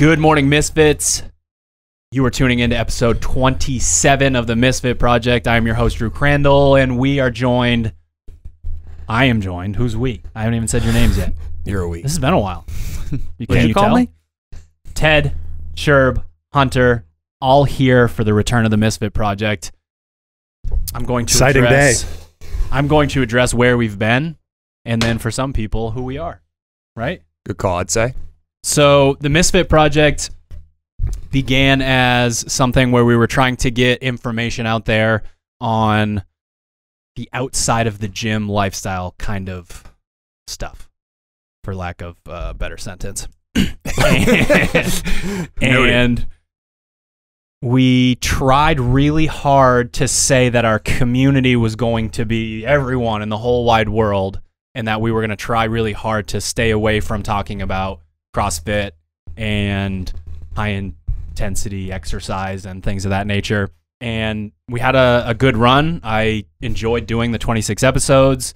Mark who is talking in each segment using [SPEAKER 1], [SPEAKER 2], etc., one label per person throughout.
[SPEAKER 1] Good morning, Misfits. You are tuning into episode 27 of the Misfit Project. I am your host, Drew Crandall, and we are joined. I am joined. Who's we? I haven't even said your names yet.
[SPEAKER 2] You're a week.
[SPEAKER 1] This has been a while. You,
[SPEAKER 3] What'd you call
[SPEAKER 1] tell?
[SPEAKER 3] me?
[SPEAKER 1] Ted, Sherb, Hunter, all here for the return of the Misfit Project. I'm going to
[SPEAKER 3] Exciting
[SPEAKER 1] address, I'm going to address where we've been, and then for some people, who we are. Right?
[SPEAKER 2] Good call, I'd say.
[SPEAKER 1] So the Misfit Project began as something where we were trying to get information out there on the outside of the gym lifestyle kind of stuff, for lack of a better sentence. and, and we tried really hard to say that our community was going to be everyone in the whole wide world and that we were going to try really hard to stay away from talking about CrossFit and high intensity exercise and things of that nature. And we had a, a good run. I enjoyed doing the 26 episodes,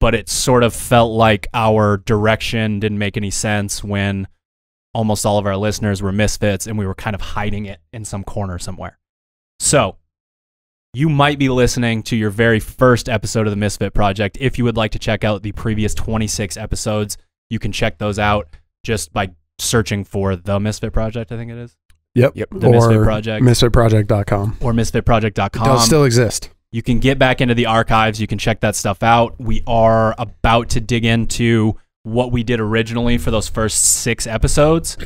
[SPEAKER 1] but it sort of felt like our direction didn't make any sense when almost all of our listeners were misfits and we were kind of hiding it in some corner somewhere. So, you might be listening to your very first episode of the Misfit Project. If you would like to check out the previous 26 episodes, you can check those out just by searching for the Misfit Project, I think it is,
[SPEAKER 3] Yep.
[SPEAKER 2] Yep.
[SPEAKER 1] the Misfit Project
[SPEAKER 3] MisfitProject.com.
[SPEAKER 1] or misfitproject.com.
[SPEAKER 3] Does still exist.
[SPEAKER 1] You can get back into the archives. You can check that stuff out. We are about to dig into what we did originally for those first six episodes.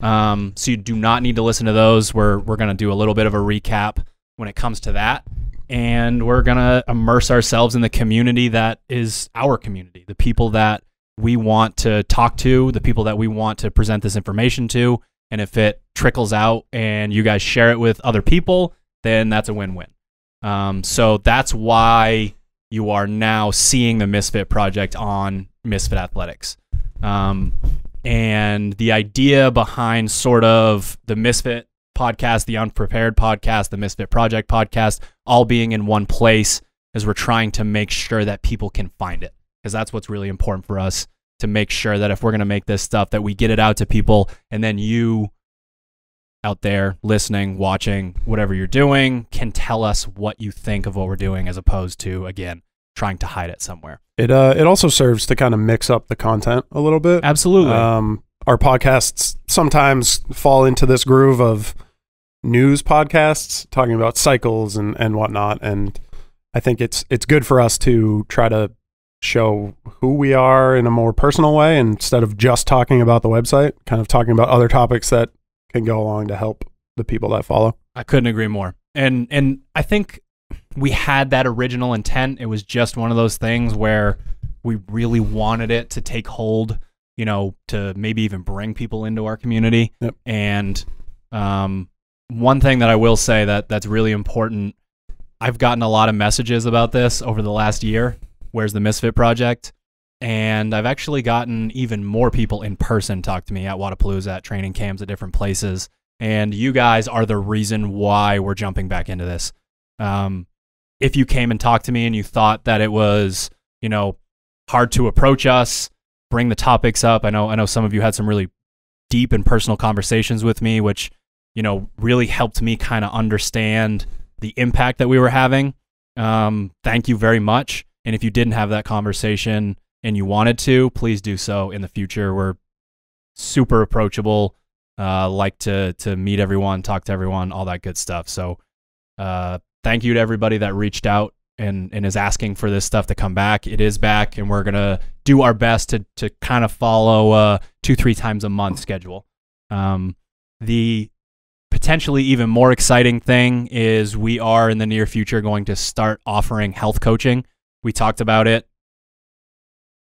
[SPEAKER 1] Um, so you do not need to listen to those. We're we're gonna do a little bit of a recap when it comes to that, and we're gonna immerse ourselves in the community that is our community, the people that we want to talk to, the people that we want to present this information to. And if it trickles out and you guys share it with other people, then that's a win-win. Um, so that's why you are now seeing the Misfit Project on Misfit Athletics. Um, and the idea behind sort of the Misfit podcast, the Unprepared podcast, the Misfit Project podcast, all being in one place is we're trying to make sure that people can find it because that's what's really important for us to make sure that if we're going to make this stuff that we get it out to people and then you out there listening, watching, whatever you're doing, can tell us what you think of what we're doing as opposed to, again, trying to hide it somewhere.
[SPEAKER 3] It uh it also serves to kind of mix up the content a little bit.
[SPEAKER 1] Absolutely.
[SPEAKER 3] Um our podcasts sometimes fall into this groove of news podcasts talking about cycles and, and whatnot. And I think it's it's good for us to try to show who we are in a more personal way instead of just talking about the website, kind of talking about other topics that can go along to help the people that follow.
[SPEAKER 1] I couldn't agree more. And and I think we had that original intent. It was just one of those things where we really wanted it to take hold, you know, to maybe even bring people into our community.
[SPEAKER 3] Yep.
[SPEAKER 1] And um, one thing that I will say that that's really important, I've gotten a lot of messages about this over the last year. Where's the Misfit Project? And I've actually gotten even more people in person talk to me at Wodapalooza, at training camps, at different places. And you guys are the reason why we're jumping back into this. Um, if you came and talked to me and you thought that it was, you know, hard to approach us, bring the topics up. I know, I know some of you had some really deep and personal conversations with me, which, you know, really helped me kind of understand the impact that we were having. Um, thank you very much. And if you didn't have that conversation and you wanted to, please do so in the future. We're super approachable. Uh, like to to meet everyone, talk to everyone, all that good stuff. So, uh, thank you to everybody that reached out and and is asking for this stuff to come back. It is back, and we're gonna do our best to to kind of follow a two three times a month schedule. Um, the potentially even more exciting thing is we are in the near future going to start offering health coaching. We talked about it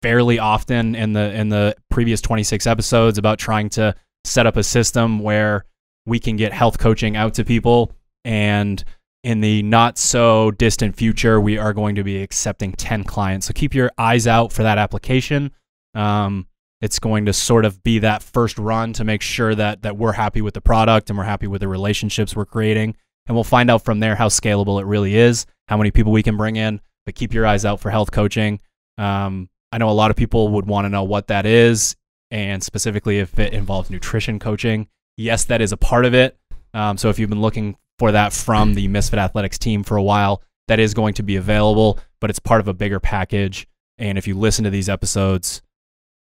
[SPEAKER 1] fairly often in the in the previous 26 episodes about trying to set up a system where we can get health coaching out to people. And in the not so distant future we are going to be accepting 10 clients. So keep your eyes out for that application. Um, it's going to sort of be that first run to make sure that that we're happy with the product and we're happy with the relationships we're creating. And we'll find out from there how scalable it really is how many people we can bring in but keep your eyes out for health coaching um, i know a lot of people would want to know what that is and specifically if it involves nutrition coaching yes, that is a part of it. Um, so if you've been looking for that from the Misfit Athletics team for a while, that is going to be available, but it's part of a bigger package. And if you listen to these episodes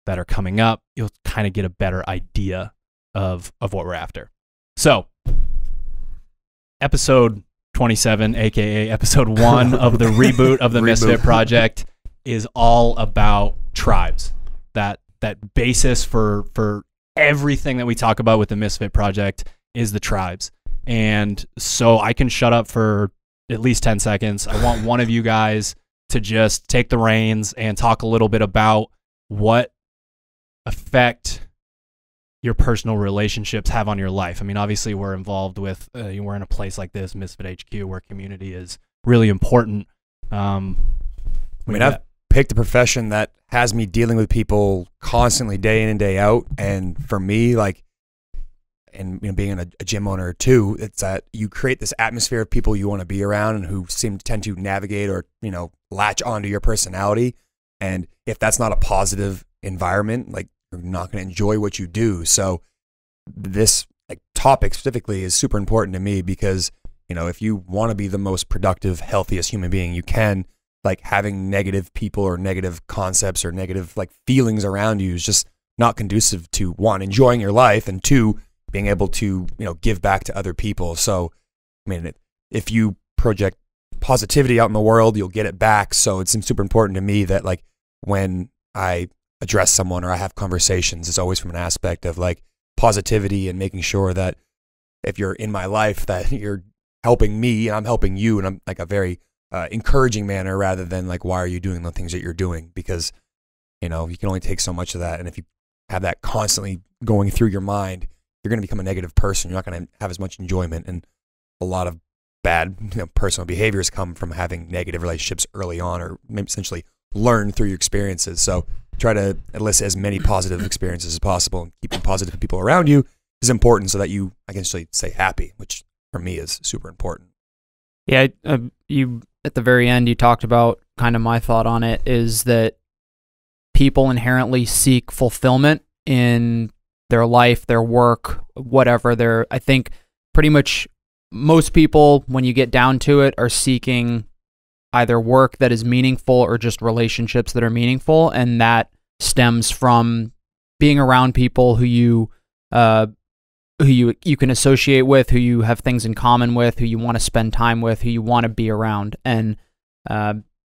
[SPEAKER 1] that are coming up, you'll kind of get a better idea of of what we're after. So, episode 27, aka episode 1 of the reboot of the
[SPEAKER 3] Reboot.
[SPEAKER 1] Misfit project is all about tribes. That that basis for for everything that we talk about with the Misfit project is the tribes. And so I can shut up for at least 10 seconds. I want one of you guys to just take the reins and talk a little bit about what effect your personal relationships have on your life. I mean, obviously, we're involved with, uh, we're in a place like this, Misfit HQ, where community is really important. Um,
[SPEAKER 2] I mean, I've picked a profession that has me dealing with people constantly, day in and day out. And for me, like, and you know, being a, a gym owner too, it's that you create this atmosphere of people you want to be around and who seem to tend to navigate or you know latch onto your personality. And if that's not a positive environment, like you're not going to enjoy what you do. So this like topic specifically is super important to me because you know if you want to be the most productive, healthiest human being you can, like having negative people or negative concepts or negative like feelings around you is just not conducive to one enjoying your life and two being able to you know give back to other people so i mean if you project positivity out in the world you'll get it back so it's super important to me that like when i address someone or i have conversations it's always from an aspect of like positivity and making sure that if you're in my life that you're helping me and i'm helping you and i'm like a very uh, encouraging manner rather than like why are you doing the things that you're doing? Because you know you can only take so much of that and if you have that constantly going through your mind you're going to become a negative person you're not going to have as much enjoyment and a lot of bad you know, personal behaviors come from having negative relationships early on or essentially learn through your experiences so try to elicit as many positive experiences as possible and keeping positive people around you is important so that you i can actually stay happy which for me is super important
[SPEAKER 4] Yeah, uh, you at the very end you talked about kind of my thought on it is that people inherently seek fulfillment in their life, their work, whatever. They're I think pretty much most people when you get down to it are seeking either work that is meaningful or just relationships that are meaningful and that stems from being around people who you uh who you you can associate with, who you have things in common with, who you want to spend time with, who you want to be around. And uh,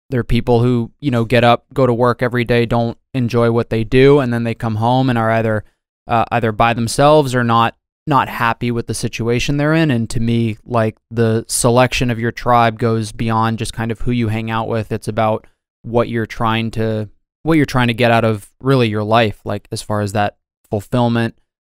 [SPEAKER 4] there are people who you know get up, go to work every day, don't enjoy what they do, and then they come home and are either uh, either by themselves or not not happy with the situation they're in. And to me, like the selection of your tribe goes beyond just kind of who you hang out with. It's about what you're trying to what you're trying to get out of really your life, like as far as that fulfillment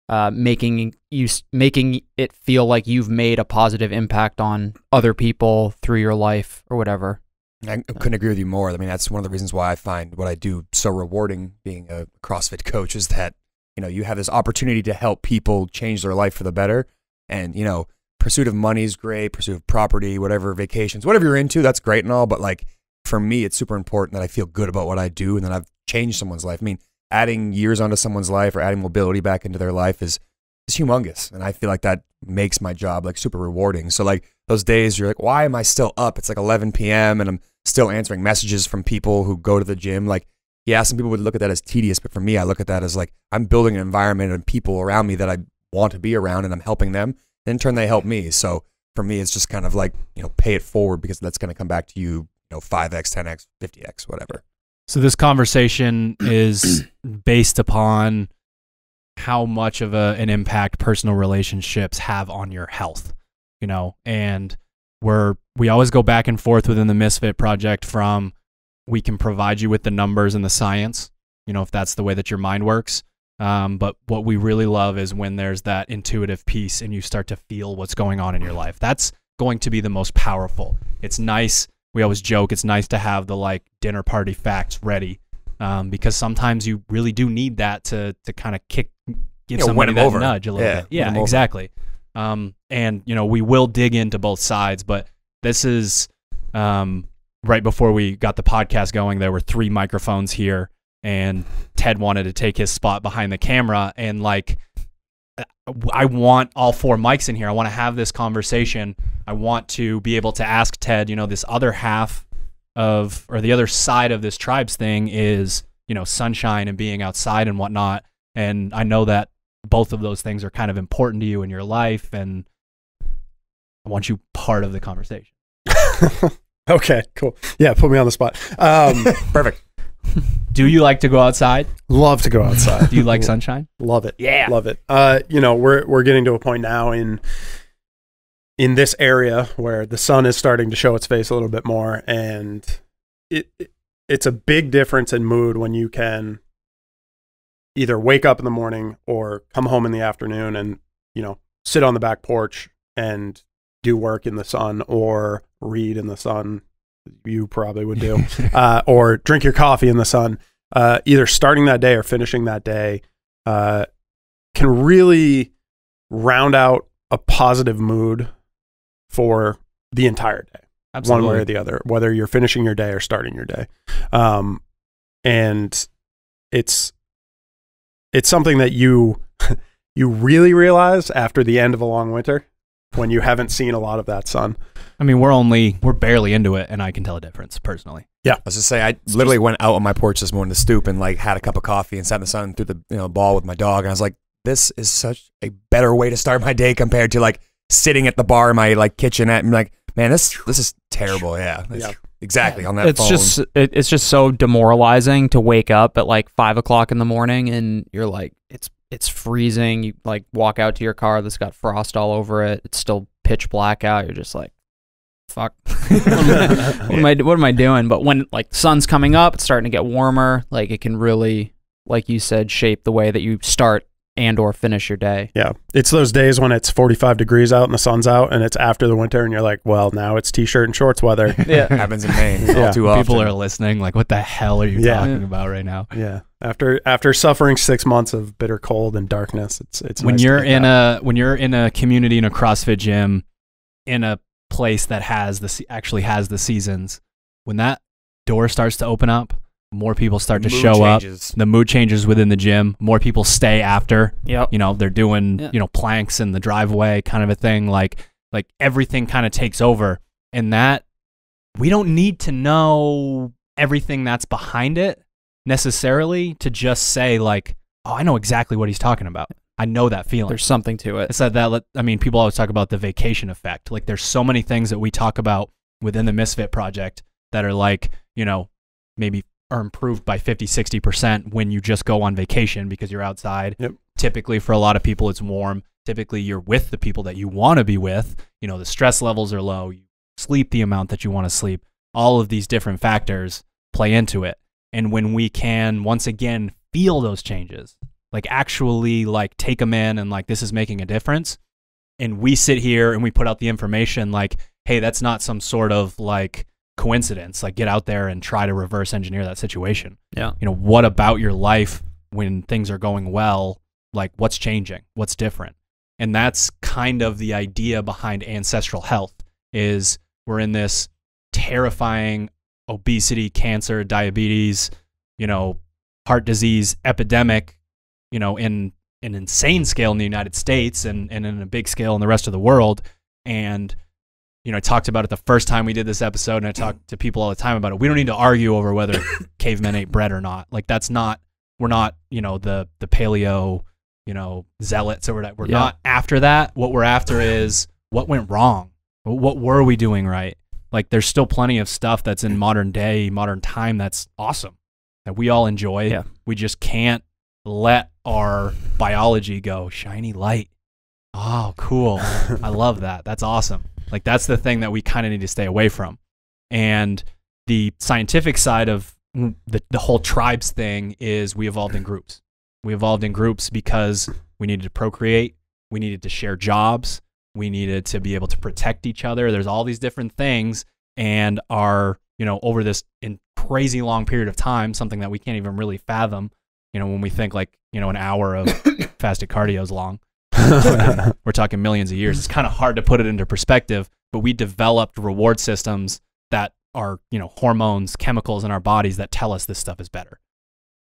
[SPEAKER 4] uh, making you making it feel like you've made a positive impact on other people through your life or whatever.
[SPEAKER 2] I couldn't agree with you more. I mean, that's one of the reasons why I find what I do so rewarding being a CrossFit coach is that, you know, you have this opportunity to help people change their life for the better. And, you know, pursuit of money is great, pursuit of property, whatever, vacations, whatever you're into, that's great and all. But like for me, it's super important that I feel good about what I do and that I've changed someone's life. I mean, adding years onto someone's life or adding mobility back into their life is is humongous. And I feel like that makes my job like super rewarding. So like those days you're like, why am I still up? It's like 11 p.m. and I'm still answering messages from people who go to the gym. Like, yeah, some people would look at that as tedious, but for me, I look at that as like I'm building an environment and people around me that I want to be around and I'm helping them. In turn, they help me. So for me, it's just kind of like, you know, pay it forward because that's going to come back to you, you know, 5x, 10x, 50x, whatever.
[SPEAKER 1] So this conversation is based upon how much of a, an impact personal relationships have on your health, you know, and we're we always go back and forth within the Misfit project from we can provide you with the numbers and the science, you know, if that's the way that your mind works. Um, but what we really love is when there's that intuitive piece and you start to feel what's going on in your life. That's going to be the most powerful. It's nice. We always joke it's nice to have the like dinner party facts ready um, because sometimes you really do need that to to kind of kick give
[SPEAKER 2] win
[SPEAKER 1] somebody that
[SPEAKER 2] over.
[SPEAKER 1] nudge a little
[SPEAKER 2] Yeah,
[SPEAKER 1] bit. Yeah, exactly. Um, and you know we will dig into both sides, but this is um, right before we got the podcast going. There were three microphones here, and Ted wanted to take his spot behind the camera, and like uh, I want all four mics in here. I want to have this conversation. I want to be able to ask Ted, you know, this other half of, or the other side of this tribes thing is, you know, sunshine and being outside and whatnot. And I know that both of those things are kind of important to you in your life. And I want you part of the conversation.
[SPEAKER 3] okay, cool. Yeah, put me on the spot. Um,
[SPEAKER 2] Perfect.
[SPEAKER 1] Do you like to go outside?
[SPEAKER 3] love to go outside.
[SPEAKER 1] Do you like sunshine?
[SPEAKER 3] Love it.
[SPEAKER 1] Yeah.
[SPEAKER 3] Love it. Uh, you know, we're we're getting to a point now in in this area where the sun is starting to show its face a little bit more and it, it it's a big difference in mood when you can either wake up in the morning or come home in the afternoon and, you know, sit on the back porch and do work in the sun or read in the sun. You probably would do. uh, or drink your coffee in the sun, uh, either starting that day or finishing that day, uh, can really round out a positive mood for the entire day, one way or the other, whether you're finishing your day or starting your day. Um, and it's it's something that you you really realize after the end of a long winter when you haven't seen a lot of that sun.
[SPEAKER 1] I mean, we're only we're barely into it, and I can tell a difference personally.
[SPEAKER 2] Yeah, I was just say I literally went out on my porch this morning to stoop and like had a cup of coffee and sat in the sun through the you know ball with my dog and I was like, this is such a better way to start my day compared to like sitting at the bar in my like kitchenette and like, man, this this is terrible. Yeah,
[SPEAKER 3] Yeah.
[SPEAKER 2] exactly on that.
[SPEAKER 4] it's
[SPEAKER 2] phone.
[SPEAKER 4] just it, it's just so demoralizing to wake up at like five o'clock in the morning and you're like it's it's freezing you like walk out to your car that's got frost all over it it's still pitch black out you're just like fuck what, am I, what am I what am I doing but when like the sun's coming up it's starting to get warmer like it can really like you said shape the way that you start and or finish your day
[SPEAKER 3] Yeah. It's those days when it's 45 degrees out and the sun's out and it's after the winter and you're like, well, now it's t-shirt and shorts weather.
[SPEAKER 4] yeah
[SPEAKER 2] happens in Maine
[SPEAKER 3] Yeah.
[SPEAKER 2] all too often.
[SPEAKER 1] People are listening, like, what the hell are you
[SPEAKER 3] Yeah.
[SPEAKER 1] talking about right now?
[SPEAKER 3] yeah. After after suffering 6 months of bitter cold and darkness, it's it's
[SPEAKER 1] when
[SPEAKER 3] nice
[SPEAKER 1] you're in
[SPEAKER 3] that.
[SPEAKER 1] a when you're in a community in a CrossFit gym, in a place that has the actually has the seasons, when that door starts to open up, more people start to
[SPEAKER 2] Mood
[SPEAKER 1] show up. The mood changes within the gym. More people stay after.
[SPEAKER 4] yep
[SPEAKER 1] you know they're doing
[SPEAKER 4] Yeah.
[SPEAKER 1] you know planks in the driveway kind of a thing like like everything kind of takes over and that we don't need to know everything that's behind it necessarily to just say like oh i know exactly what he's talking about i know that feeling.
[SPEAKER 4] There's something to it.
[SPEAKER 1] It's that that i mean people always talk about the vacation effect. Like there's so many things that we talk about within the misfit project that are like you know maybe are improved by 50 60% when you just go on vacation because you're outside.
[SPEAKER 3] Yep.
[SPEAKER 1] typically for a lot of people it's warm. Typically you're with the people that you want to be with. You know the stress levels are low. You sleep the amount that you want to sleep. All of these different factors play into it. And when we can once again feel those changes like actually like take them in and like this is making a difference. And we sit here and we put out the information like hey that's not some sort of like coincidence. Like get out there and try to reverse engineer that situation.
[SPEAKER 4] Yeah.
[SPEAKER 1] You know what about your life when things are going well? Like what's changing? What's different? And that's kind of the idea behind ancestral health is we're in this terrifying obesity cancer diabetes you know heart disease epidemic you know in an insane scale in the united states and, and in a big scale in the rest of the world and you know, I talked about it the first time we did this episode, and I talk to people all the time about it. We don't need to argue over whether cavemen ate bread or not. Like that's not we're not you know the the paleo you know zealots or whatever. We're
[SPEAKER 4] Yeah.
[SPEAKER 1] not after that. What we're after is what went wrong. What were we doing right? Like there's still plenty of stuff that's in modern day, modern time that's awesome that we all enjoy.
[SPEAKER 4] Yeah.
[SPEAKER 1] We just can't let our biology go shiny light. Oh, cool. I love that. That's awesome. Like that's the thing that we kind of need to stay away from. And the scientific side of the, the whole tribes thing is we evolved in groups. We evolved in groups because we needed to procreate, we needed to share jobs, we needed to be able to protect each other. There's all these different things and our, you know, over this in crazy long period of time, something that we can't even really fathom, you know, when we think like, you know, an hour of fasted cardio is long we're talking millions of years. It's kind of hard to put it into perspective, but we developed reward systems that are, you know, hormones, chemicals in our bodies that tell us this stuff is better.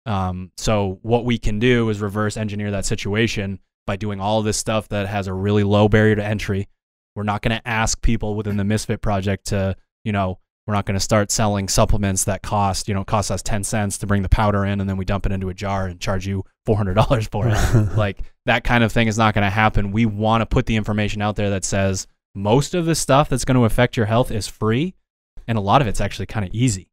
[SPEAKER 1] Um, so what we can do is reverse engineer that situation by doing all of this stuff that has a really low barrier to entry. We're not going to ask people within the Misfit project to, you know, we're not going to start selling supplements that cost, you know, cost us 10 cents to bring the powder in and then we dump it into a jar and charge you $400 for it. like that kind of thing is not going to happen. We want to put the information out there that says most of the stuff that's going to affect your health is free and a lot of it's actually kind of easy.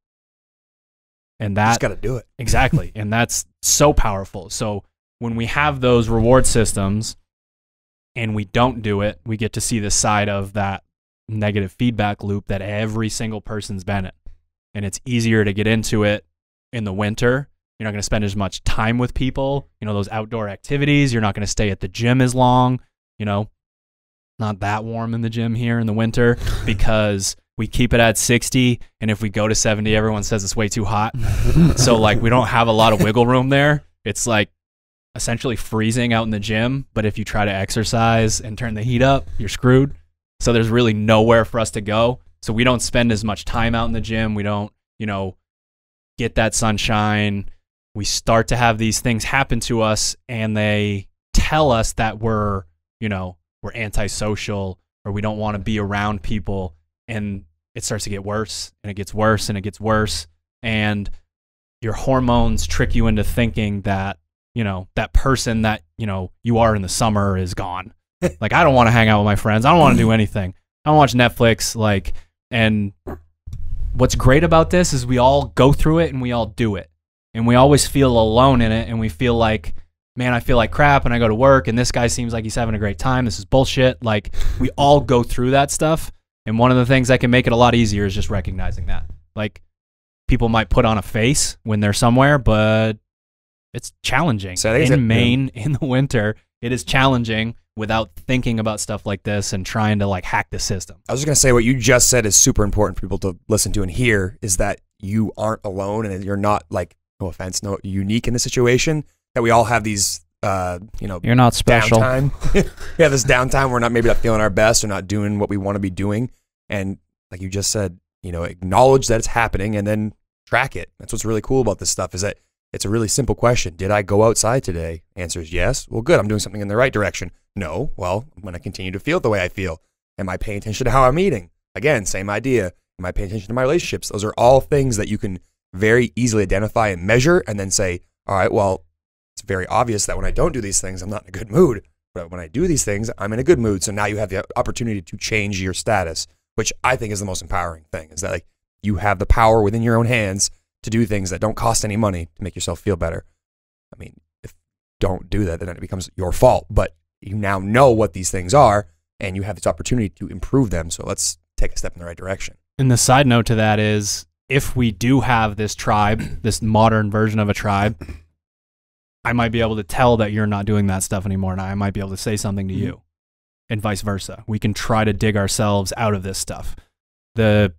[SPEAKER 1] And that
[SPEAKER 2] Just got to do it.
[SPEAKER 1] Exactly. and that's so powerful. So when we have those reward systems and we don't do it, we get to see the side of that negative feedback loop that every single person's been in. And it's easier to get into it in the winter. You're not going to spend as much time with people, you know, those outdoor activities. You're not going to stay at the gym as long, you know, not that warm in the gym here in the winter because we keep it at 60 and if we go to 70 everyone says it's way too hot so like we don't have a lot of wiggle room there it's like essentially freezing out in the gym but if you try to exercise and turn the heat up you're screwed so there's really nowhere for us to go. So we don't spend as much time out in the gym. We don't you know get that sunshine. We start to have these things happen to us and they tell us that we're you know we're antisocial or we don't want to be around people. And it starts to get worse and it gets worse and it gets worse. And your hormones trick you into thinking that you know that person that you know you are in the summer is gone like i don't want to hang out with my friends i don't want to do anything i don't watch netflix like and what's great about this is we all go through it and we all do it and we always feel alone in it and we feel like man, I feel like crap and I go to work and this guy seems like he's having a great time. This is bullshit. Like we all go through that stuff. And one of the things that can make it a lot easier is just recognizing that. Like people might put on a face when they're somewhere, but it's challenging.
[SPEAKER 2] So
[SPEAKER 1] in Maine in the winter, it is challenging without thinking about stuff like this and trying to like hack the system.
[SPEAKER 2] I was just gonna say what you just said is super important for people to listen to and hear is that you aren't alone and you're not like no offense, no unique in the situation. That we all have these uh, you know,
[SPEAKER 4] You're not special.
[SPEAKER 2] downtime. yeah, this downtime we're not maybe not feeling our best or not doing what we want to be doing. And like you just said, you know, acknowledge that it's happening and then track it. That's what's really cool about this stuff is that it's a really simple question. Did I go outside today? Answer is yes. Well, good. I'm doing something in the right direction. No. Well, I'm to continue to feel the way I feel. Am I paying attention to how I'm eating? Again, same idea. Am I paying attention to my relationships? Those are all things that you can very easily identify and measure and then say, all right, well, it's very obvious that when I don't do these things, I'm not in a good mood. But when I do these things, I'm in a good mood. So now you have the opportunity to change your status, which I think is the most empowering thing. Is that like you have the power within your own hands to do things that don't cost any money to make yourself feel better. I mean, if don't do that, then it becomes your fault. But you now know what these things are, and you have this opportunity to improve them. So let's take a step in the right direction.
[SPEAKER 1] And the side note to that is if we do have this tribe, this modern version of a tribe, I might be able to tell that you're not doing that stuff anymore and I might be able to say something to
[SPEAKER 2] Mhm.
[SPEAKER 1] you and vice versa. We can try to dig ourselves out of this stuff. The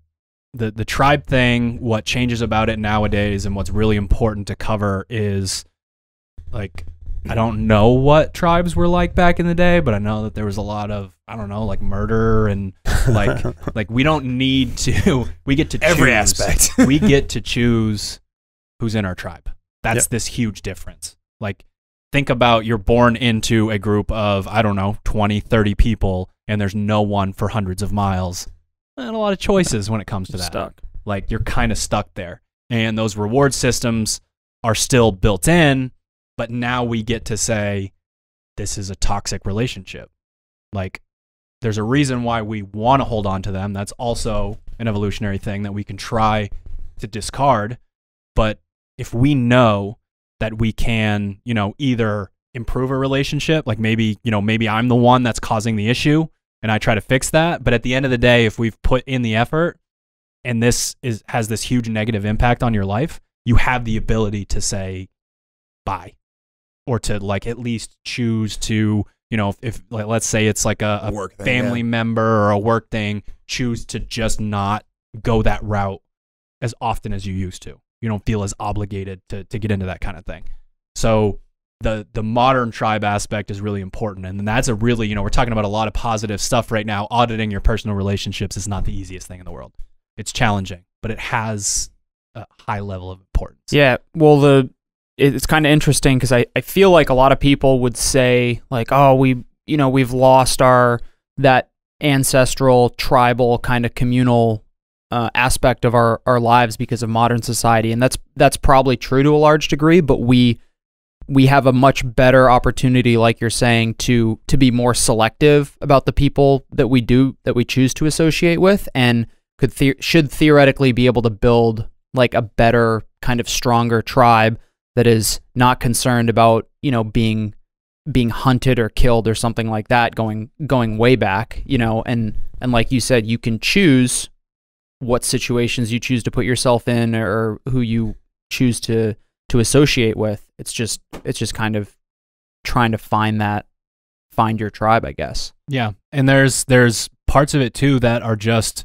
[SPEAKER 1] the the tribe thing, what changes about it nowadays and what's really important to cover is like I don't know what tribes were like back in the day, but I know that there was a lot of I don't know, like murder and like like we don't need to we get to
[SPEAKER 2] Every
[SPEAKER 1] choose.
[SPEAKER 2] aspect.
[SPEAKER 1] we get to choose who's in our tribe that's
[SPEAKER 3] Yep.
[SPEAKER 1] this huge difference like think about you're born into a group of i don't know 20 30 people and there's no one for hundreds of miles and a lot of choices when it comes to that
[SPEAKER 4] Stuck.
[SPEAKER 1] like you're kind of stuck there and those reward systems are still built in but now we get to say this is a toxic relationship. Like there's a reason why we want to hold on to them. That's also an evolutionary thing that we can try to discard. But if we know that we can you know either improve a relationship like maybe you know maybe i'm the one that's causing the issue and i try to fix that but at the end of the day if we've put in the effort and this is has this huge negative impact on your life you have the ability to say bye or to like at least choose to you know if, if like let's say it's like a, a
[SPEAKER 2] Work thing,
[SPEAKER 1] family
[SPEAKER 2] yeah.
[SPEAKER 1] member or a work thing choose to just not go that route as often as you used to you don't feel as obligated to, to get into that kind of thing so the the modern tribe aspect is really important and that's a really you know we're talking about a lot of positive stuff right now auditing your personal relationships is not the easiest thing in the world it's challenging but it has a high level of importance
[SPEAKER 4] Yeah. Well, the it- it's kind of interesting because I, I feel like a lot of people would say like oh we you know we've lost our that ancestral tribal kind of communal uh, aspect of our, our lives because of modern society. And that's that's probably true to a large degree but we we have a much better opportunity like you're saying to to be more selective about the people that we do that we choose to associate with and could the- should theoretically be able to build like a better kind of stronger tribe that is not concerned about you know being being hunted or killed or something like that going going way back you know and and like you said you can choose what situations you choose to put yourself in or who you choose to to associate with. It's just it's just kind of trying to find that find your tribe i guess.
[SPEAKER 1] Yeah, and there's there's parts of it too that are just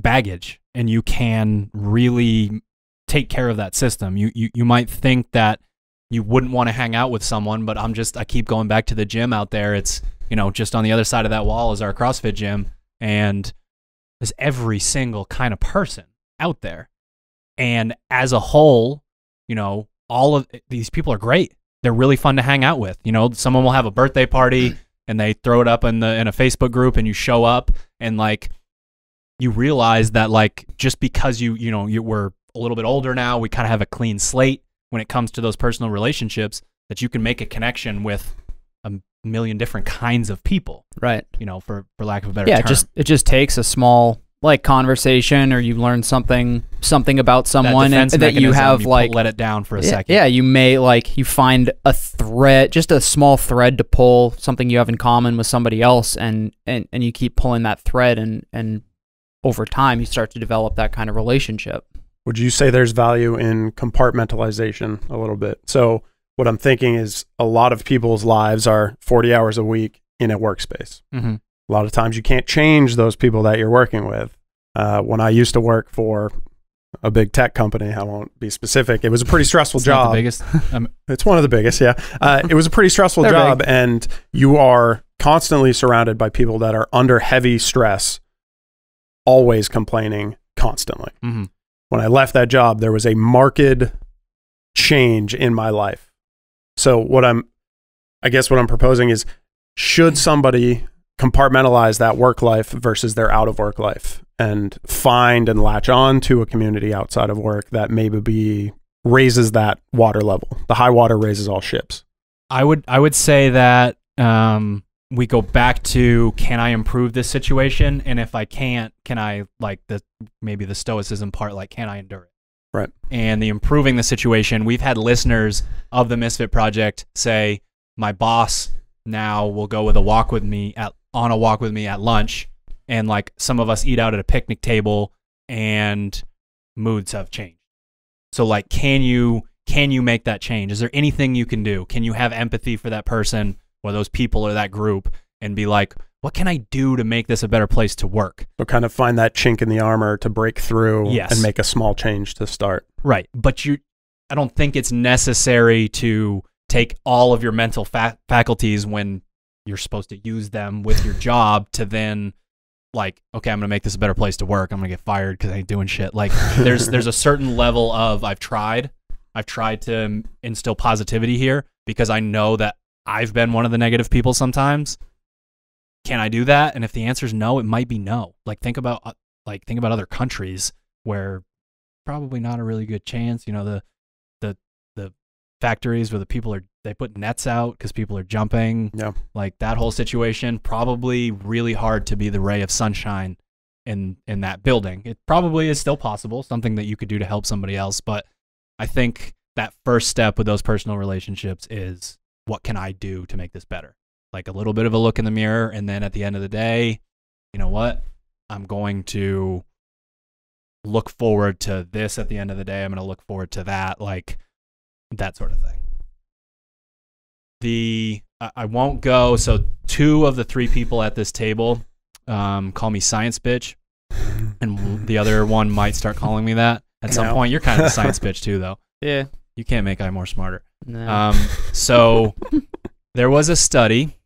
[SPEAKER 1] baggage, and you can really take care of that system. You you you might think that you wouldn't want to hang out with someone, but I'm just I keep going back to the gym out there. It's you know just on the other side of that wall is our CrossFit gym, and there's every single kind of person out there, and as a whole, you know all of these people are great. They're really fun to hang out with. You know, someone will have a birthday party and they throw it up in the in a Facebook group and you show up and like you realize that like just because you you know you were a little bit older now we kind of have a clean slate when it comes to those personal relationships that you can make a connection with a million different kinds of people.
[SPEAKER 4] Right.
[SPEAKER 1] You know for for lack of a better
[SPEAKER 4] yeah
[SPEAKER 1] term
[SPEAKER 4] it just it just takes a small like conversation or you learn something something about
[SPEAKER 1] that
[SPEAKER 4] someone and that you have
[SPEAKER 1] you
[SPEAKER 4] like
[SPEAKER 1] let it down for a
[SPEAKER 4] yeah,
[SPEAKER 1] second.
[SPEAKER 4] yeah you may like you find a thread just a small thread to pull something you have in common with somebody else and and, and you keep pulling that thread and and over time you start to develop that kind of relationship
[SPEAKER 3] Would you say there's value in compartmentalization a little bit? So, what I'm thinking is a lot of people's lives are 40 hours a week in a workspace.
[SPEAKER 1] hmm
[SPEAKER 3] A lot of times you can't change those people that you're working with. Uh, when I used to work for a big tech company, I won't be specific, it was a pretty stressful
[SPEAKER 1] It's
[SPEAKER 3] job.
[SPEAKER 1] the biggest
[SPEAKER 3] It's one of the biggest, yeah. Uh, it was a pretty stressful job, and you are constantly surrounded by people that are under heavy stress, always complaining constantly.
[SPEAKER 1] mhm.
[SPEAKER 3] When I left that job, there was a marked change in my life. So, what I'm, I guess, what I'm proposing is should somebody compartmentalize that work life versus their out of work life and find and latch on to a community outside of work that maybe be raises that water level. The high water raises all ships.
[SPEAKER 1] I would I would say that um, we go back to can I improve this situation, and if I can't, can I like the maybe the stoicism part, like can I endure it?
[SPEAKER 3] Right.
[SPEAKER 1] And the improving the situation, we've had listeners of the Misfit Project say, my boss now will go with a walk with me at on a walk with me at lunch, and like some of us eat out at a picnic table, and moods have changed. So like, can you can you make that change? Is there anything you can do? Can you have empathy for that person or those people or that group and be like, what can I do to make this a better place to work?
[SPEAKER 3] So kind of find that chink in the armor to break through
[SPEAKER 1] Yes.
[SPEAKER 3] and make a small change to start.
[SPEAKER 1] Right. But you, I don't think it's necessary to take all of your mental fa- faculties when you're supposed to use them with your job to then like okay i'm gonna make this a better place to work i'm gonna get fired because i ain't doing shit like there's there's a certain level of i've tried i've tried to instill positivity here because i know that i've been one of the negative people sometimes. Can i do that? And if the answer is no it might be no. Like think about uh, like think about other countries where probably not a really good chance you know the the the factories where the people are they put nets out because people are jumping.
[SPEAKER 3] Yeah.
[SPEAKER 1] like that whole situation probably really hard to be the ray of sunshine in in that building. It probably is still possible something that you could do to help somebody else but i think that first step with those personal relationships is what can i do to make this better like a little bit of a look in the mirror and then at the end of the day you know what i'm going to look forward to this at the end of the day i'm going to look forward to that like that sort of thing the I won't go. So two of the three people at this table um, call me science bitch, and the other one might start calling me that at some
[SPEAKER 3] No.
[SPEAKER 1] point. You're kind of a science bitch too, though.
[SPEAKER 4] yeah
[SPEAKER 1] You can't make I more smarter.
[SPEAKER 4] No.
[SPEAKER 1] Um, so there was a study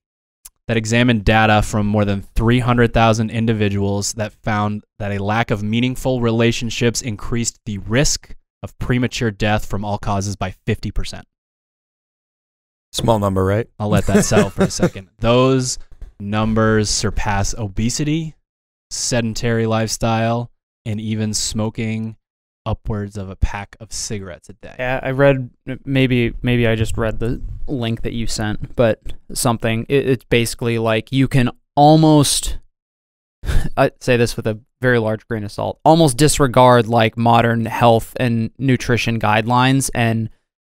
[SPEAKER 1] that examined data from more than 300,000 individuals that found that a lack of meaningful relationships increased the risk of premature death from all causes by 50%.
[SPEAKER 2] Small number, right?
[SPEAKER 1] I'll let that settle for a second. Those numbers surpass obesity, sedentary lifestyle, and even smoking upwards of a pack of cigarettes a day.
[SPEAKER 4] Yeah, I read maybe maybe I just read the link that you sent, but something it, it's basically like you can almost I say this with a very large grain of salt. Almost disregard like modern health and nutrition guidelines and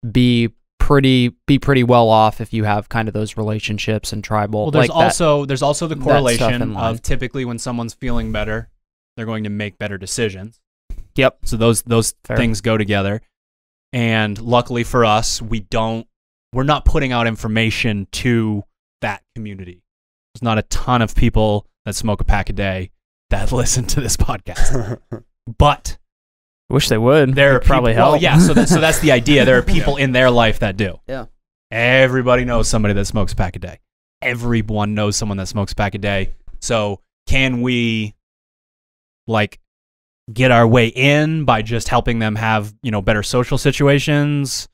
[SPEAKER 4] be pretty be pretty well off if you have kind of those relationships and tribal.
[SPEAKER 1] Well, there's
[SPEAKER 4] like that-
[SPEAKER 1] also there's also the
[SPEAKER 4] that
[SPEAKER 1] correlation of typically when someone's feeling better, they're going to make better decisions.
[SPEAKER 4] Yep.
[SPEAKER 1] So those those
[SPEAKER 4] Fair.
[SPEAKER 1] things go together. And luckily for us, we don't we're not putting out information to that community. There's not a ton of people that smoke a pack a day that listen to this podcast. But I
[SPEAKER 4] wish they would.
[SPEAKER 1] there are
[SPEAKER 4] probably
[SPEAKER 1] people, well, yeah, so that, so that's the idea. There are people in their life that do.
[SPEAKER 4] Yeah.
[SPEAKER 1] Everybody knows somebody that smokes a pack a day. Everyone knows someone that smokes a pack a day. So can we like get our way in by just helping them have, you know, better social situations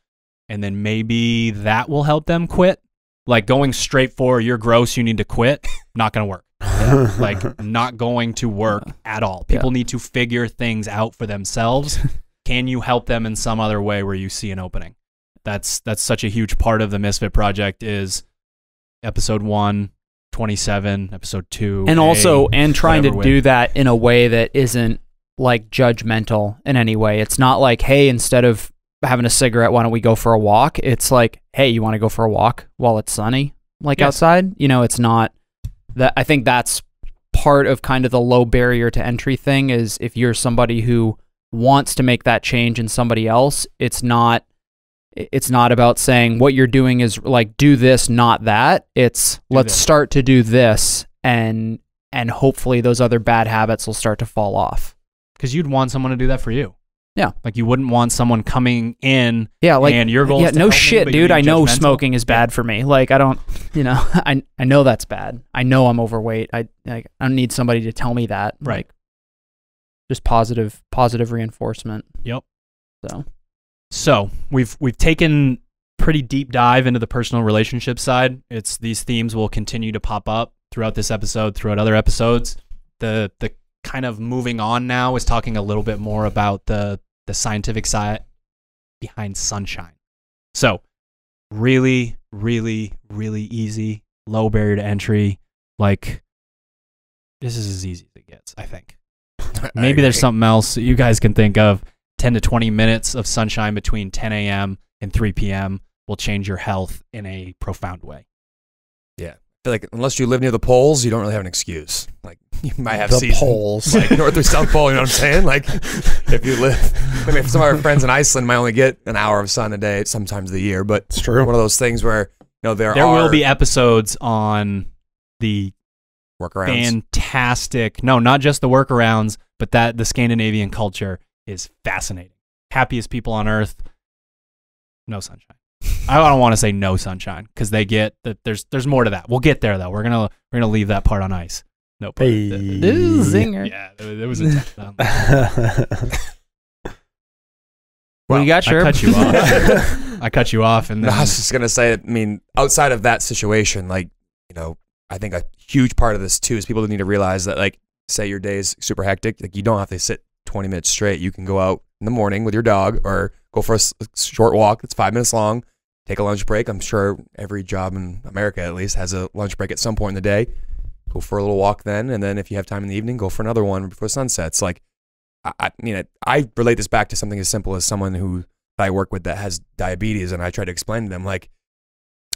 [SPEAKER 1] and then maybe that will help them quit? Like going straight for you're gross, you need to quit, not going to work. Like not going to work uh, at all.
[SPEAKER 4] Yeah.
[SPEAKER 1] People need to figure things out for themselves. Can you help them in some other way where you see an opening? That's that's such a huge part of the Misfit project is episode 1 27, episode 2.
[SPEAKER 4] and
[SPEAKER 1] A,
[SPEAKER 4] also and trying to do that in a way that isn't like judgmental in any way. It's not like hey instead of having a cigarette why don't we go for a walk? It's like hey you want to go for a walk while it's sunny like
[SPEAKER 1] Yes.
[SPEAKER 4] outside? You know it's not that i think that's part of kind of the low barrier to entry thing is if you're somebody who wants to make that change in somebody else it's not it's not about saying what you're doing is like do this not that. It's
[SPEAKER 1] Do
[SPEAKER 4] let's
[SPEAKER 1] this.
[SPEAKER 4] start to do this and and hopefully those other bad habits will start to fall off
[SPEAKER 1] because you'd want someone to do that for you.
[SPEAKER 4] Yeah.
[SPEAKER 1] Like you wouldn't want someone coming in
[SPEAKER 4] yeah like
[SPEAKER 1] and your goal
[SPEAKER 4] yeah no
[SPEAKER 1] me,
[SPEAKER 4] shit
[SPEAKER 1] but
[SPEAKER 4] dude i know
[SPEAKER 1] judgmental.
[SPEAKER 4] smoking is bad for me like i don't you know i i know that's bad i know i'm overweight i like i don't need somebody to tell me that
[SPEAKER 1] Right.
[SPEAKER 4] like just positive positive reinforcement
[SPEAKER 1] Yep.
[SPEAKER 4] so
[SPEAKER 1] So we've we've taken pretty deep dive into the personal relationship side. It's these themes will continue to pop up throughout this episode, throughout other episodes. The the kind of moving on now is talking a little bit more about the the scientific side behind sunshine. So really, really, really easy, low barrier to entry. Like this is as easy as it gets, I think. Maybe there's something else that you guys can think of. 10 to 20 minutes of sunshine between 10 a.m. and 3 p.m. will change your health in a profound way.
[SPEAKER 2] I feel like unless you live near the poles, you don't really have an excuse. Like you might have
[SPEAKER 3] the
[SPEAKER 2] seasons,
[SPEAKER 3] poles.
[SPEAKER 2] like North or South Pole. You know what I'm saying? Like if you live, I mean, some of our friends in Iceland might only get an hour of sun a day, sometimes of the year. But
[SPEAKER 3] it's true.
[SPEAKER 2] one of those things where you know there,
[SPEAKER 1] There
[SPEAKER 2] are
[SPEAKER 1] will be episodes on the
[SPEAKER 2] workarounds.
[SPEAKER 1] fantastic, no, not just the workarounds, but that the Scandinavian culture is fascinating. Happiest people on earth, no sunshine. I don't want to say no sunshine because they get that there's there's more to that. We'll get there though. We're gonna we're gonna leave that part on ice. No part.
[SPEAKER 3] Hey.
[SPEAKER 4] Ooh, zinger
[SPEAKER 1] Yeah, there, there was a down.
[SPEAKER 4] what do you got
[SPEAKER 1] your.
[SPEAKER 4] I
[SPEAKER 1] cut you off. I cut you off, and
[SPEAKER 2] No, I was just gonna say. I mean, outside of that situation, like you know, I think a huge part of this too is people need to realize that, like, say your day is super hectic, like you don't have to sit 20 minutes straight. You can go out in the morning with your dog, or go for a short walk that's five minutes long. Take a lunch break. I'm sure every job in America, at least, has a lunch break at some point in the day. Go for a little walk then, and then if you have time in the evening, go for another one before sunsets. Like, I, I mean, I, I relate this back to something as simple as someone who I work with that has diabetes, and I try to explain to them like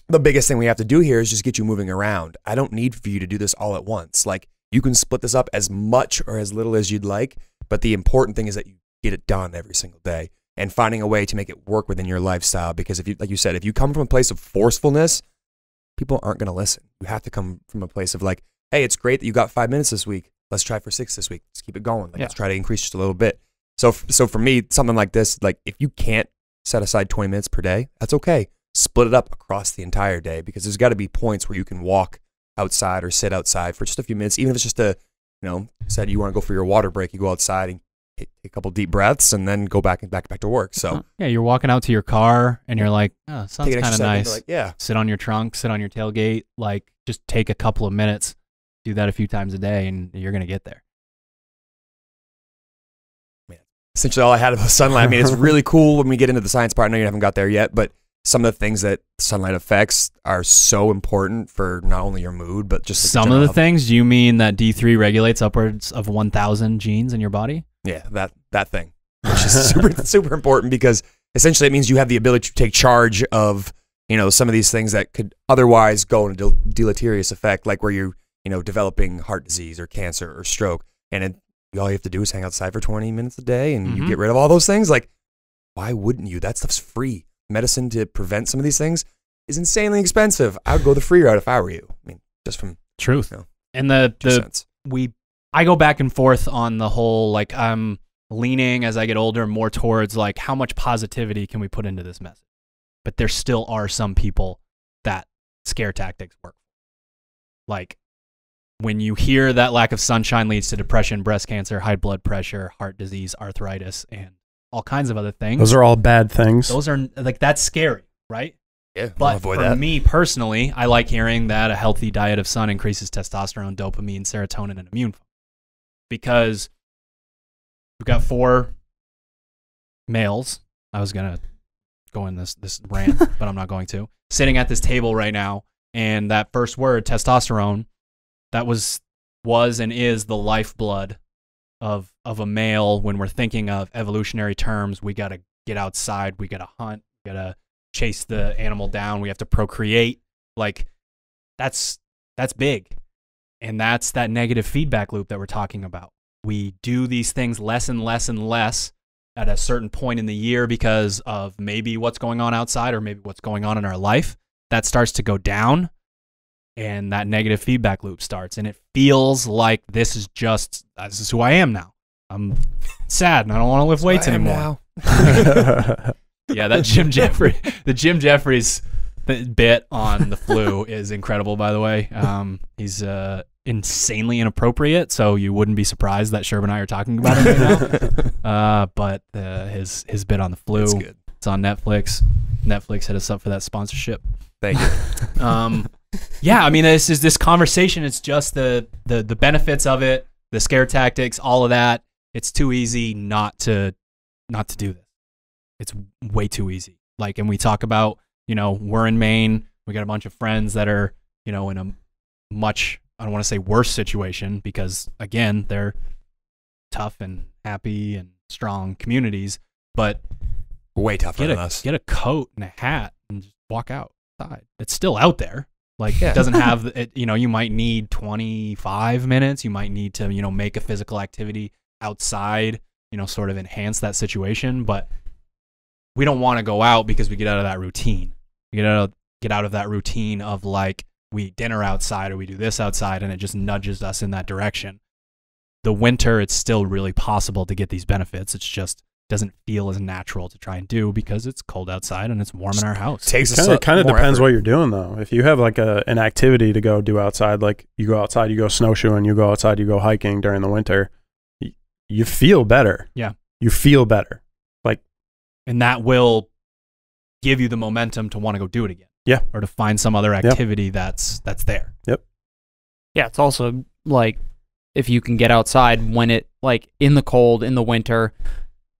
[SPEAKER 2] the biggest thing we have to do here is just get you moving around. I don't need for you to do this all at once. Like you can split this up as much or as little as you'd like, but the important thing is that you get it done every single day and finding a way to make it work within your lifestyle. Because if you, like you said, if you come from a place of forcefulness, people aren't going to listen. You have to come from a place of like, hey, it's great that you got five minutes this week. Let's try for six this week. Let's keep it going. Like, Let's try to increase just a little bit. So, so for me, something like this, like if you can't set aside 20 minutes per day, that's okay. Split it up across the entire day because there's got to be points where you can walk outside or sit outside for just a few minutes, even if it's just a, you know, said you want to go for your water break, you go outside and take a couple deep breaths, and then go back and back back to work. So uh,
[SPEAKER 1] Yeah, you're walking out to your car and you're like, oh,
[SPEAKER 2] an
[SPEAKER 1] kind of nice.
[SPEAKER 2] like, yeah,
[SPEAKER 1] sit on your trunk, sit on your tailgate, like just take a couple of minutes, do that a few times a day, and you're gonna get there.
[SPEAKER 2] essentially all I had about sunlight. I mean, it's really cool when we get into the science part. I know you haven't got there yet, but some of the things that sunlight affects are so important for not only your mood, but just
[SPEAKER 1] Some of the
[SPEAKER 2] health.
[SPEAKER 1] things you mean that D3 regulates upwards of 1,000 genes in your body.
[SPEAKER 2] Yeah, that that thing, which is super super important because essentially it means you have the ability to take charge of you know some of these things that could otherwise go into del- deleterious effect, like where you're you know developing heart disease or cancer or stroke, and it, all you have to do is hang outside for 20 minutes a day, and you
[SPEAKER 1] Mhm.
[SPEAKER 2] get rid of all those things. Like, why wouldn't you? That stuff's free. Medicine to prevent some of these things is insanely expensive. I would go the free route if I were you. I mean, just from
[SPEAKER 1] Truth.
[SPEAKER 2] No.
[SPEAKER 1] And the the
[SPEAKER 2] cents.
[SPEAKER 1] we I go back and forth on the whole like I'm leaning as I get older more towards like how much positivity can we put into this message. But there still are some people that scare tactics work. Like when you hear that lack of sunshine leads to depression, breast cancer, high blood pressure, heart disease, arthritis, and all kinds of other things.
[SPEAKER 3] Those are all bad things.
[SPEAKER 1] those are like that's scary, right?
[SPEAKER 2] Yeah,
[SPEAKER 1] But
[SPEAKER 2] avoid
[SPEAKER 1] for
[SPEAKER 2] that.
[SPEAKER 1] me personally, I like hearing that a healthy diet of sun increases testosterone, dopamine, serotonin, and immune function. Because we've got four males. I was gonna go in this this rant, but I'm not going to. Sitting at this table right now, and that first word, testosterone, that was was and is the lifeblood of of a male. When we're thinking of evolutionary terms, we gotta get outside, we gotta hunt, we gotta chase the animal down, we have to procreate. Like that's that's big. And that's that negative feedback loop that we're talking about. We do these things less and less and less at a certain point in the year because of maybe what's going on outside or maybe what's going on in our life. That starts to go down and that negative feedback loop starts. And it feels like this is just, this is who I am now. I'm sad and I don't want to lift weights anymore. Yeah, that Jim Jeffrey, the Jim Jeffries bit on the flu is incredible. By the way, um, he's uh, insanely inappropriate, so you wouldn't be surprised that Sherb and I are talking about him right now. Uh, but uh, his his bit on the flu,
[SPEAKER 2] It's good.
[SPEAKER 1] it's on Netflix. Netflix hit us up for that sponsorship.
[SPEAKER 2] Thank you.
[SPEAKER 1] Um, yeah, I mean, this is this conversation. It's just the the the benefits of it, the scare tactics, all of that. It's too easy not to not to do this. It's way too easy. Like, and we talk about, you know, we're in Maine. We got a bunch of friends that are, you know, in a much I don't want to say worse situation because again, they're tough and happy and strong communities, but
[SPEAKER 2] Way tougher
[SPEAKER 1] get
[SPEAKER 2] than
[SPEAKER 1] a
[SPEAKER 2] us.
[SPEAKER 1] get a coat and a hat and just walk outside. It's still out there. Like
[SPEAKER 2] Yeah.
[SPEAKER 1] it doesn't have it. You know, you might need 25 minutes. You might need to you know make a physical activity outside. You know, sort of enhance that situation. But we don't want to go out because we get out of that routine. We get out of, get out of that routine of like we eat dinner outside or we do this outside, and it just nudges us in that direction. The winter, it's still really possible to get these benefits. It's just doesn't feel as natural to try and do because it's cold outside and it's warm in our house.
[SPEAKER 2] takes us
[SPEAKER 3] kind of kind of depends
[SPEAKER 2] effort.
[SPEAKER 3] what you're doing though. If you have like a an activity to go do outside, like you go outside, you go snowshoeing, you go outside, you go hiking during the winter, y- you feel better.
[SPEAKER 1] Yeah.
[SPEAKER 3] you feel better.
[SPEAKER 1] Like, and that will give you the momentum to want to go do it again.
[SPEAKER 3] Yeah.
[SPEAKER 1] Or to find some other activity that's that's there. Yep.
[SPEAKER 4] Yeah, it's also like if you can get outside when it like in the cold in the winter.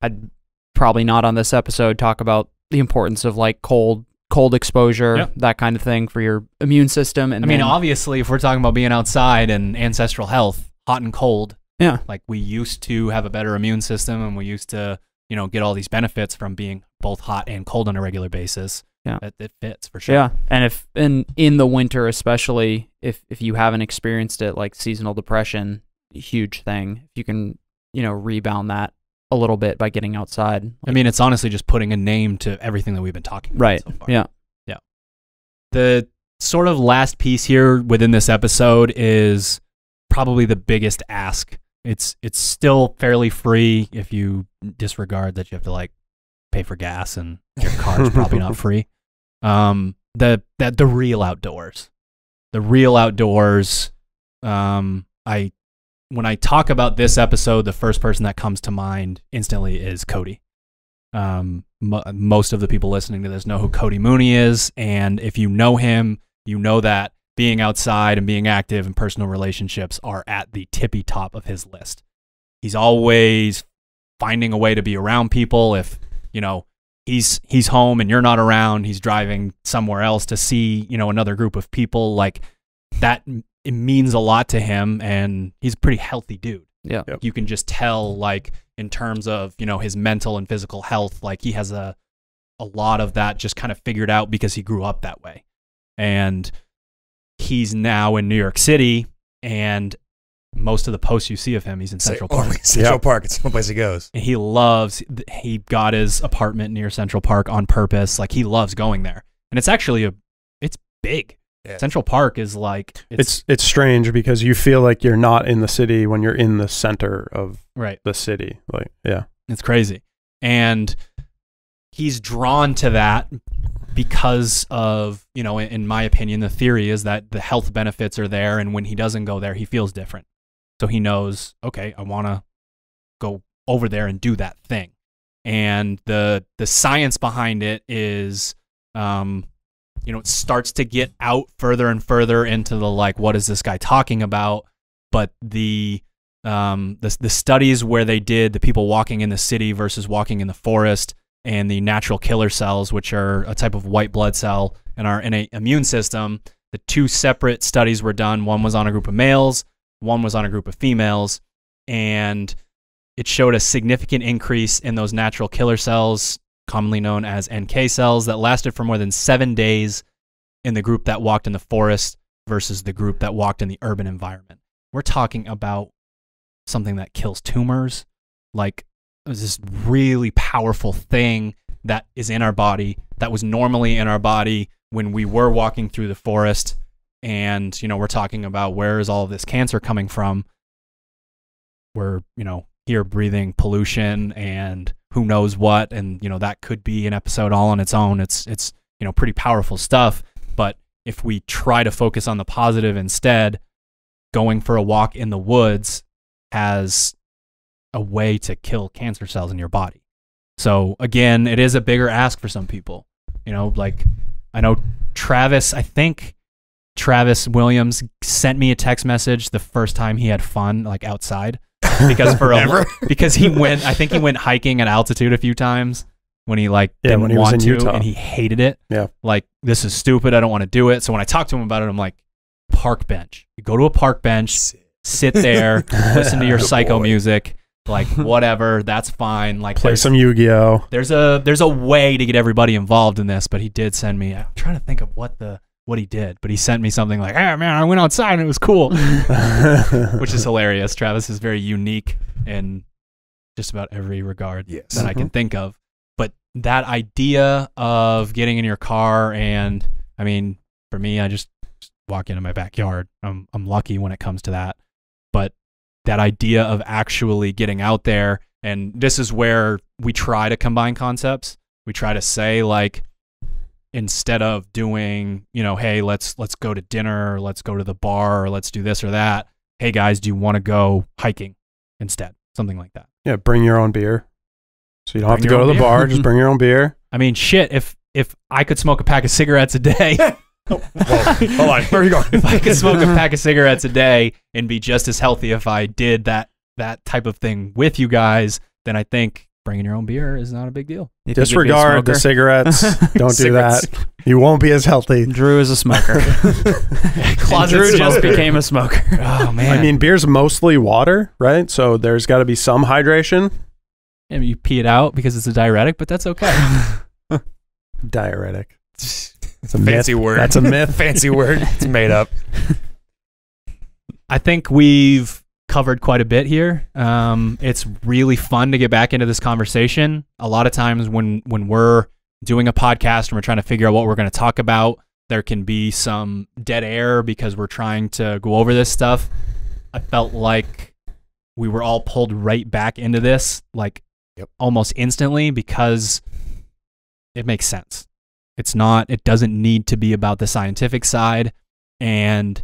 [SPEAKER 4] I'd probably not on this episode talk about the importance of like cold cold exposure,
[SPEAKER 1] Yep.
[SPEAKER 4] that kind of thing for your immune system. And
[SPEAKER 1] I mean,
[SPEAKER 4] then-
[SPEAKER 1] obviously, if we're talking about being outside and ancestral health, hot and cold,
[SPEAKER 4] yeah,
[SPEAKER 1] like we used to have a better immune system and we used to, you know, get all these benefits from being both hot and cold on a regular basis.
[SPEAKER 4] Yeah.
[SPEAKER 1] It, it fits for sure.
[SPEAKER 4] yeah. And if and in the winter especially, if if you haven't experienced it, like seasonal depression, huge thing. If you can, you know, rebound that a little bit by getting outside.
[SPEAKER 1] I mean, it's honestly just putting a name to everything that we've been talking about
[SPEAKER 4] right.
[SPEAKER 1] so far.
[SPEAKER 4] Yeah.
[SPEAKER 1] the sort of last piece here within this episode is probably the biggest ask. It's it's still fairly free if you disregard that you have to like pay for gas and your car is probably not free. Um, the that the real outdoors, the real outdoors. Um, I when I talk about this episode, the first person that comes to mind instantly is Cody. Um, mo most of the people listening to this know who Cody Mooney is, and if you know him, you know that being outside and being active in personal relationships are at the tippy top of his list. He's always finding a way to be around people. If you know he's he's home and you're not around, he's driving somewhere else to see you know another group of people. Like that, it means a lot to him, and he's a pretty healthy dude.
[SPEAKER 4] Yeah.
[SPEAKER 3] Yep.
[SPEAKER 1] You can just tell, like in terms of you know his mental and physical health, like he has a a lot of that just kind of figured out because he grew up that way, and he's now in New York City, and most of the posts you see of him, he's in
[SPEAKER 2] Say,
[SPEAKER 1] Central
[SPEAKER 2] oh,
[SPEAKER 1] Park.
[SPEAKER 2] Central
[SPEAKER 3] Yep.
[SPEAKER 2] Park. It's the place he goes.
[SPEAKER 1] And he loves. He got his apartment near Central Park on purpose. Like he loves going there, and it's actually a. It's big.
[SPEAKER 2] Yeah.
[SPEAKER 1] Central Park is like
[SPEAKER 3] It's it's strange because you feel like you're not in the city when you're in the center of
[SPEAKER 1] right.
[SPEAKER 3] the city. Like, yeah.
[SPEAKER 1] It's crazy. And he's drawn to that because of, you know, in my opinion, the theory is that the health benefits are there. And when he doesn't go there, he feels different. So he knows, okay, I want to go over there and do that thing. And the, the science behind it is, um, you know, it starts to get out further and further into the like, what is this guy talking about? But the, um, the, the studies where they did the people walking in the city versus walking in the forest and the natural killer cells, which are a type of white blood cell and are in our innate immune system, the two separate studies were done. One was on a group of males, one was on a group of females, and it showed a significant increase in those natural killer cells, commonly known as NK cells, that lasted for more than seven days in the group that walked in the forest versus the group that walked in the urban environment. We're talking about something that kills tumors, like this really powerful thing that is in our body that was normally in our body when we were walking through the forest. And, you know, we're talking about where is all this cancer coming from? We're, you know, here breathing pollution and who knows what. And, you know, that could be an episode all on its own. It's, it's, you know, pretty powerful stuff. But if we try to focus on the positive instead, going for a walk in the woods has a way to kill cancer cells in your body. So again, it is a bigger ask for some people. You know, like I know Travis, I think Travis Williams sent me a text message the first time he had fun like outside because for a because he went I think he went hiking at altitude a few times when he like
[SPEAKER 3] Yeah,
[SPEAKER 1] didn't
[SPEAKER 3] when he
[SPEAKER 1] want to
[SPEAKER 3] Utah.
[SPEAKER 1] and he hated it.
[SPEAKER 3] Yeah.
[SPEAKER 1] Like this is stupid, I don't want to do it. So when I talked to him about it, I'm like park bench. You go to a park bench, sit there, listen to your
[SPEAKER 2] oh,
[SPEAKER 1] psycho
[SPEAKER 2] boy.
[SPEAKER 1] music, like whatever, that's fine. Like
[SPEAKER 3] Play some Yu-Gi-Oh.
[SPEAKER 1] there's a there's a way to get everybody involved in this, but he did send me. I'm trying to think of what the what he did, but he sent me something like, "Hey man, I went outside and it was cool," which is hilarious. Travis is very unique in just about every regard
[SPEAKER 2] Yes.
[SPEAKER 1] that I can mm-hmm. think of. But that idea of getting in your car and I mean, for me, I just, just walk into my backyard. I'm I'm lucky when it comes to that. But that idea of actually getting out there and this is where we try to combine concepts. We try to say like instead of doing, you know, hey, let's let's go to dinner, or let's go to the bar, or let's do this or that. Hey guys, do you want to go hiking instead? Something like that.
[SPEAKER 3] yeah, bring your own beer. So you don't have to go to the
[SPEAKER 1] beer.
[SPEAKER 3] bar. Just bring your own beer.
[SPEAKER 1] I mean, shit. If if I could smoke a pack of cigarettes a day,
[SPEAKER 2] Whoa, hold on. Where are you going?
[SPEAKER 1] if I could smoke a pack of cigarettes a day and be just as healthy if I did that that type of thing with you guys, then I think bringing your own beer is not a big deal.
[SPEAKER 4] You think you'd be a
[SPEAKER 3] Disregard the cigarettes. Don't do that. You won't be as healthy.
[SPEAKER 4] Drew is a smoker.
[SPEAKER 1] Closet
[SPEAKER 4] Drew just became a smoker.
[SPEAKER 1] Oh man!
[SPEAKER 3] I mean, beer's mostly water, right? So there's got to be some hydration.
[SPEAKER 1] I mean, you pee it out because it's a diuretic, but that's okay.
[SPEAKER 3] Diuretic. It's a
[SPEAKER 2] Fancy
[SPEAKER 3] myth.
[SPEAKER 2] word.
[SPEAKER 3] That's a myth.
[SPEAKER 2] Fancy word. It's made up.
[SPEAKER 1] I think we've covered quite a bit here. Um, it's really fun to get back into this conversation. A lot of times when when we're doing a podcast and we're trying to figure out what we're going to talk about, there can be some dead air because we're trying to go over this stuff. I felt like we were all pulled right back into this, like
[SPEAKER 2] Yep.
[SPEAKER 1] almost instantly, because it makes sense. It's not. It doesn't need to be about the scientific side, and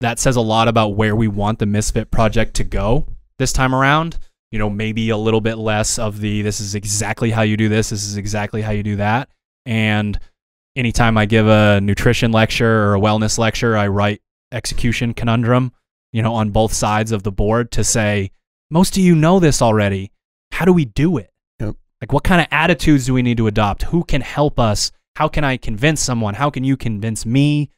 [SPEAKER 1] that says a lot about where we want the Misfit project to go this time around. You know, maybe a little bit less of the this is exactly how you do this, this is exactly how you do that. And anytime I give a nutrition lecture or a wellness lecture, I write execution conundrum, you know, on both sides of the board to say, most of you know this already. How do we do it?
[SPEAKER 3] Yep.
[SPEAKER 1] Like, what kind of attitudes do we need to adopt? Who can help us? How can I convince someone? How can you convince me?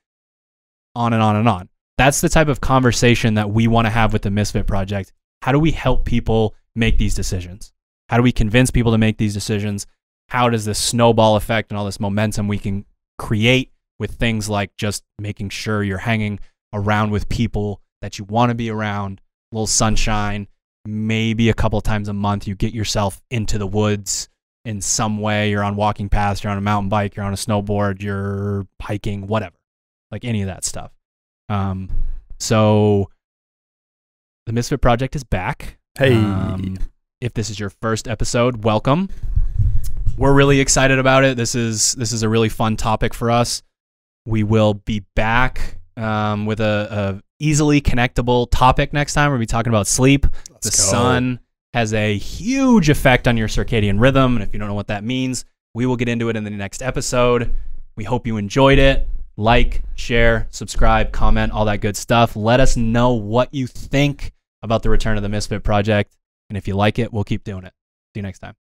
[SPEAKER 1] On and on and on. That's the type of conversation that we want to have with the Misfit Project. How do we help people make these decisions? How do we convince people to make these decisions? How does this snowball effect and all this momentum we can create with things like just making sure you're hanging around with people that you want to be around, a little sunshine, maybe a couple times a month you get yourself into the woods in some way. You're on walking paths, you're on a mountain bike, you're on a snowboard, you're hiking, whatever, like any of that stuff. Um, so the Misfit Project is back.
[SPEAKER 3] Hey.
[SPEAKER 1] Um, if this is your first episode, welcome. We're really excited about it. This is this is a really fun topic for us. We will be back um, with a, a easily connectable topic next time. We'll be talking about sleep.
[SPEAKER 2] Let's
[SPEAKER 1] the
[SPEAKER 2] go.
[SPEAKER 1] sun has a huge effect on your circadian rhythm, and if you don't know what that means, we will get into it in the next episode. We hope you enjoyed it. Like, share, subscribe, comment, all that good stuff. Let us know what you think about the return of the Misfit Project. And if you like it, we'll keep doing it. See you next time.